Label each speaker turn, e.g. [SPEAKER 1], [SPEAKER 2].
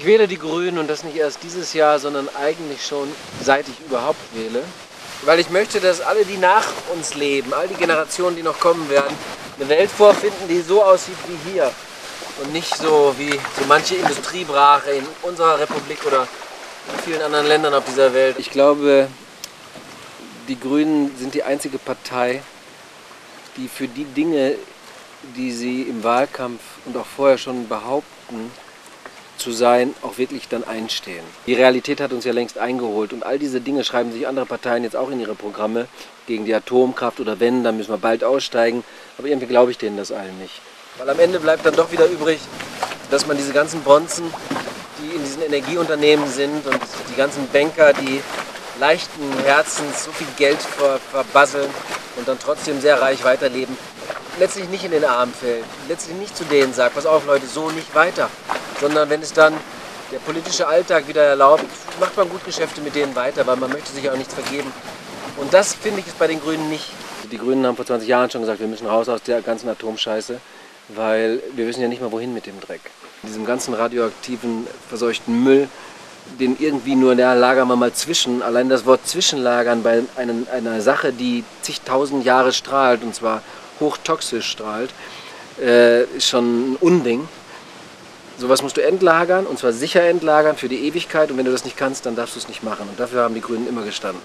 [SPEAKER 1] Ich wähle die Grünen und das nicht erst dieses Jahr, sondern eigentlich schon seit ich überhaupt wähle. Weil ich möchte, dass alle, die nach uns leben, all die Generationen, die noch kommen werden, eine Welt vorfinden, die so aussieht wie hier. Und nicht so wie so manche Industriebrache in unserer Republik oder in vielen anderen Ländern auf dieser Welt. Ich glaube, die Grünen sind die einzige Partei, die für die Dinge, die sie im Wahlkampf und auch vorher schon behaupten, zu sein, auch wirklich dann einstehen. Die Realität hat uns ja längst eingeholt und all diese Dinge schreiben sich andere Parteien jetzt auch in ihre Programme gegen die Atomkraft oder wenn, dann müssen wir bald aussteigen. Aber irgendwie glaube ich denen das allen nicht. Weil am Ende bleibt dann doch wieder übrig, dass man diese ganzen Bonzen, die in diesen Energieunternehmen sind und die ganzen Banker, die leichten Herzens so viel Geld verbasseln und dann trotzdem sehr reich weiterleben, letztlich nicht in den Arm fällt, letztlich nicht zu denen sagt, pass auf Leute, so nicht weiter, sondern wenn es dann der politische Alltag wieder erlaubt, macht man gut Geschäfte mit denen weiter, weil man möchte sich auch nichts vergeben. Und das finde ich ist bei den Grünen nicht. Die Grünen haben vor 20 Jahren schon gesagt, wir müssen raus aus der ganzen Atomscheiße, weil wir wissen ja nicht mal wohin mit dem Dreck. Diesem ganzen radioaktiven, verseuchten Müll, den irgendwie nur, ja, lagern wir mal zwischen. Allein das Wort zwischenlagern bei einen, einer Sache, die zigtausend Jahre strahlt, und zwar hochtoxisch strahlt, äh, ist schon ein Unding. Sowas musst du entlagern, und zwar sicher entlagern für die Ewigkeit. Und wenn du das nicht kannst, dann darfst du es nicht machen. Und dafür haben die Grünen immer gestanden.